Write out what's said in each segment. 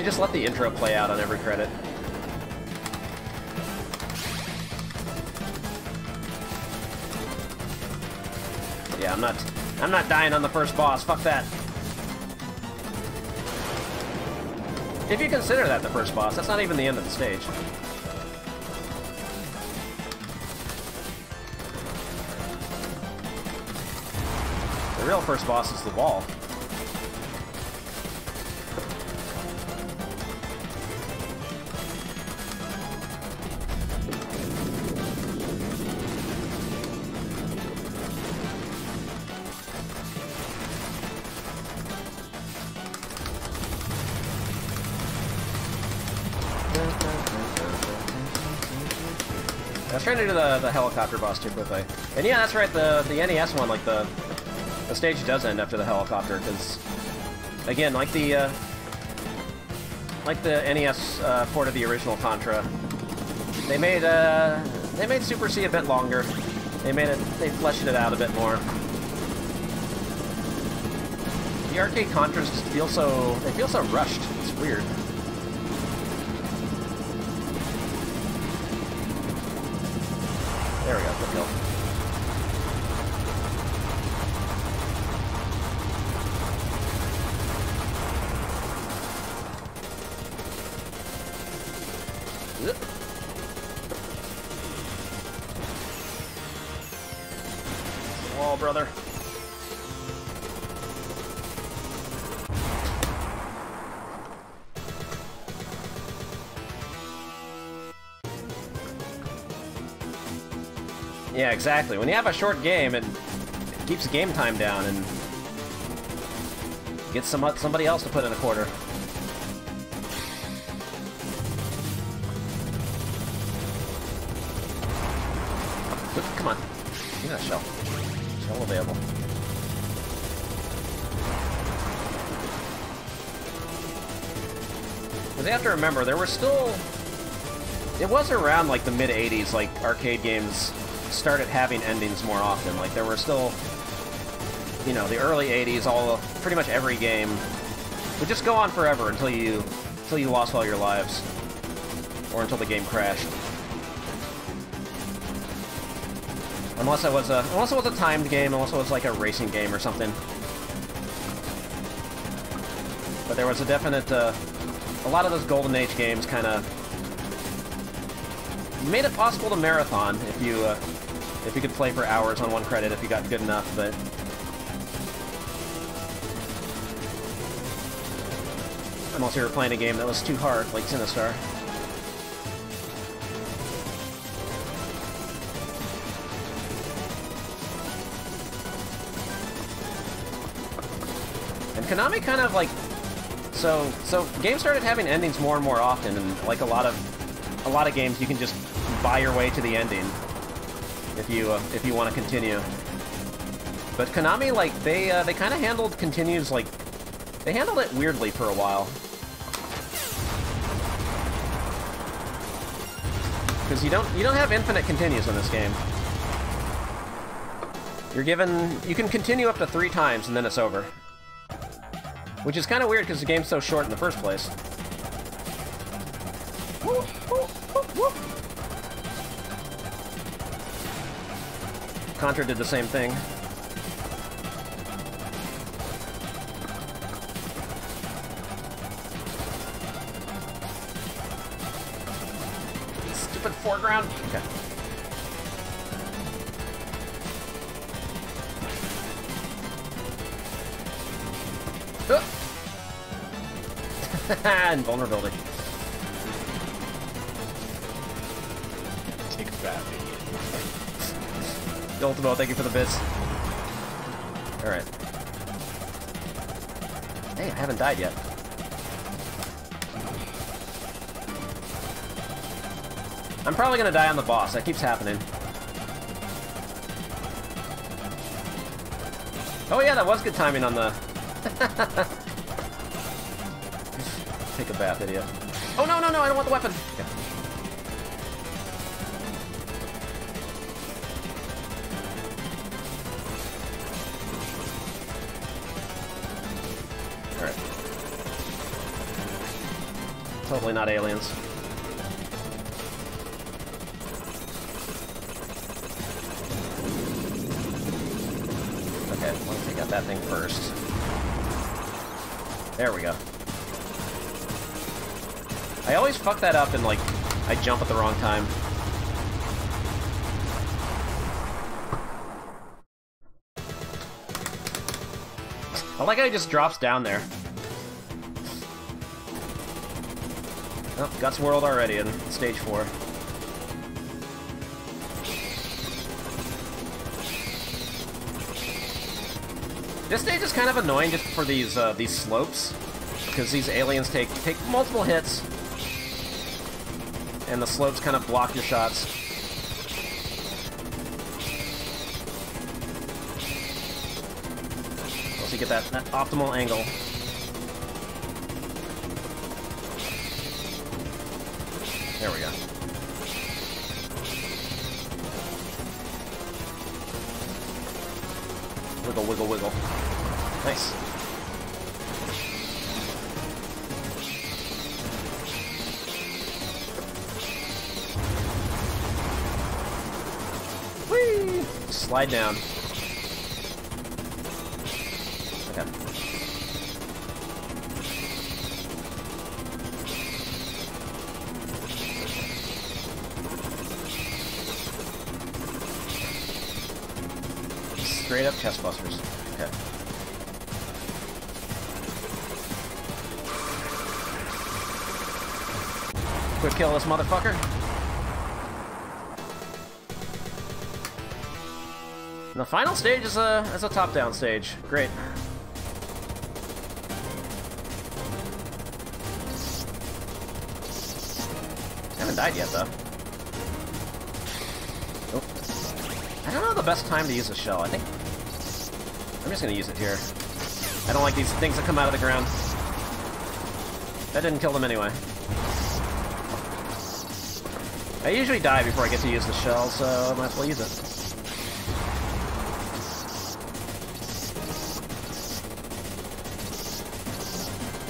should just let the intro play out on every credit. Yeah, I'm not I'm not dying on the first boss. Fuck that. If you consider that the first boss, that's not even the end of the stage. The real first boss is the wall. I was trying to do the, the helicopter boss too quickly. And yeah, that's right, the, the NES one, like the the stage does end after the helicopter, because again, like the uh, like the NES uh, port of the original Contra, they made uh, they made Super C a bit longer. They made it they fleshed it out a bit more. The arcade Contras just feel so they feel so rushed. It's weird. Yep. Wall, brother. Yeah, exactly. When you have a short game, it, it keeps game time down and gets some somebody else to put in a quarter. Come on. Give that shell. Shell available. Because you have to remember, there were still... It was around, like, the mid-80s, like, arcade games started having endings more often. Like, there were still... You know, the early 80s, all... Pretty much every game would just go on forever until you... Until you lost all your lives. Or until the game crashed. Unless it was a unless it was a timed game, unless it was like a racing game or something. But there was a definite uh, a lot of those Golden Age games kind of made it possible to marathon if you uh, if you could play for hours on one credit if you got good enough. But unless you were playing a game that was too hard, like Sinistar. And Konami kind of like so so games started having endings more and more often and like a lot of a lot of games you can just buy your way to the ending if you uh, if you want to continue. But Konami like they uh, they kind of handled continues like they handled it weirdly for a while. Because you don't you don't have infinite continues in this game. You're given you can continue up to three times and then it's over. Which is kind of weird because the game's so short in the first place. Contra did the same thing. Stupid foreground. Okay. Invulnerability. Take Ultimo, thank you for the bits. Alright. Hey, I haven't died yet. I'm probably gonna die on the boss. That keeps happening. Oh yeah, that was good timing on the... Take a bath, idiot. Oh no, no, no, I don't want the weapon! Totally not aliens. Okay, let's take out that thing first. There we go. I always fuck that up and, like, I jump at the wrong time. I like how he just drops down there. Oh, Guts World already in stage four. This stage is kind of annoying just for these uh, these slopes, because these aliens take take multiple hits, and the slopes kind of block your shots. Once you get that, that optimal angle. Wiggle, wiggle, wiggle. Nice. Whee! Slide down. Straight up chest busters. Okay. Quick kill this motherfucker. And the final stage is a is a top-down stage. Great. haven't died yet though. Oh. I don't know the best time to use a shell. I think I'm just gonna use it here. I don't like these things that come out of the ground. That didn't kill them anyway. I usually die before I get to use the shell, so I might as well use it.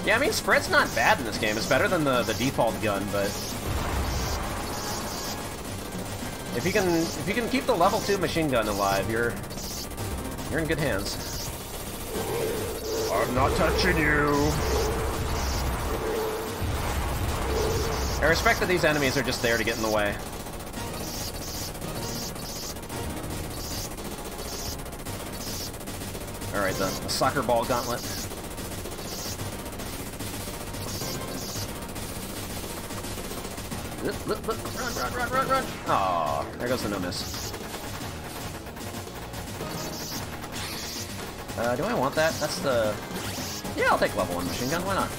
Yeah, I mean, spread's not bad in this game. It's better than the, the default gun, but... If you can if you can keep the level 2 machine gun alive, you're you're in good hands. I'm not touching you. I respect that these enemies are just there to get in the way. Alright, the, the soccer ball gauntlet. Run, run, run, run, run! Aw, there goes the no miss. Uh, do I want that? That's the... Yeah, I'll take level 1 machine gun, why not?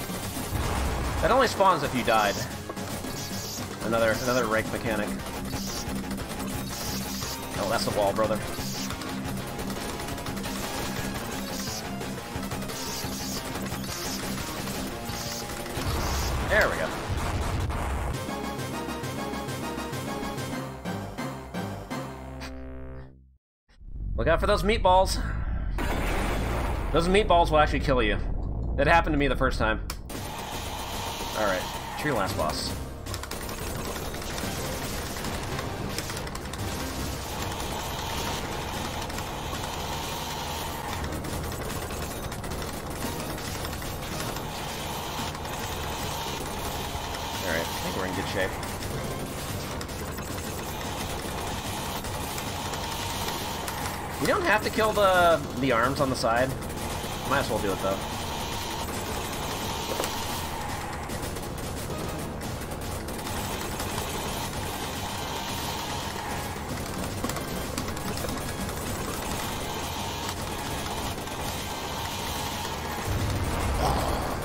That only spawns if you died. Another, another rake mechanic. Oh, that's the wall, brother. There we go. Look out for those meatballs. Those meatballs will actually kill you. That happened to me the first time. Alright, to your last boss. Alright, I think we're in good shape. You don't have to kill the the arms on the side. Might as well do it though.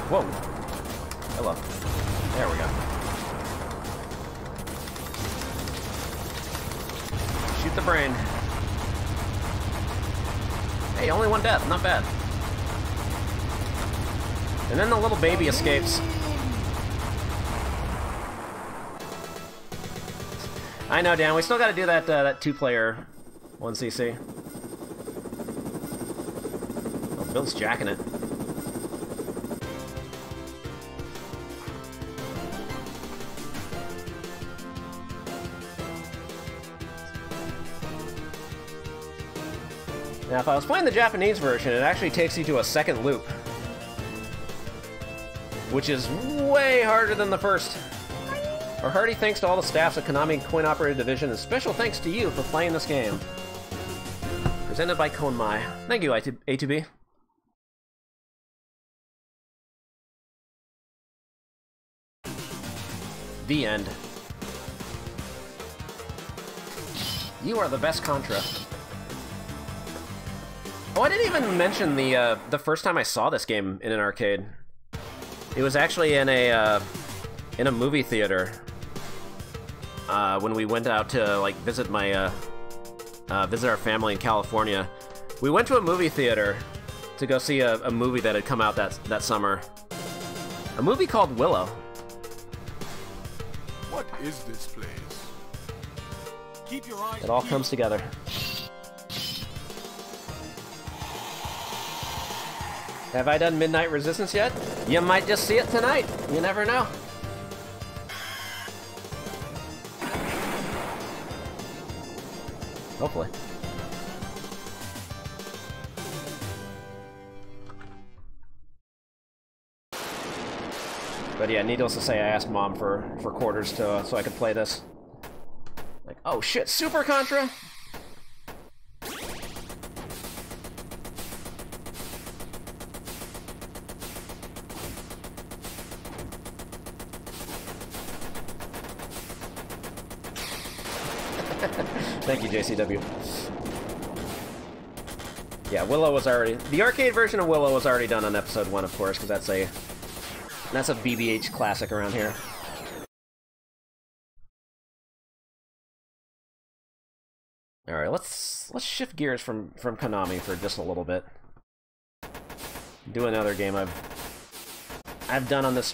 Whoa. Hello. There we go. Shoot the brain. Hey, only one death, not bad. And then the little baby escapes. I know, Dan. We still got to do that uh, that two-player 1cc. Oh, Bill's jacking it. Now, if I was playing the Japanese version, it actually takes you to a second loop. Which is way harder than the first. Our hearty thanks to all the staffs at Konami Coin Operated Division, and special thanks to you for playing this game. Presented by Konmai. Thank you, A2B. The end. You are the best Contra. Oh, I didn't even mention the uh, the first time I saw this game in an arcade. It was actually in a uh, in a movie theater uh, when we went out to like visit my uh, uh, visit our family in California. We went to a movie theater to go see a, a movie that had come out that that summer. A movie called Willow. What is this place? Keep your eyes It all comes together. Have I done Midnight Resistance yet? You might just see it tonight. You never know. Hopefully. But yeah, needless to say, I asked mom for for quarters to uh, so I could play this. Like, oh shit, Super Contra. Thank. Yeah, Willow was already... The arcade version of Willow was already done on episode 1, of course, because that's a... That's a BBH classic around here. Alright, let's let's shift gears from, from Konami for just a little bit. Do another game I've I've done on this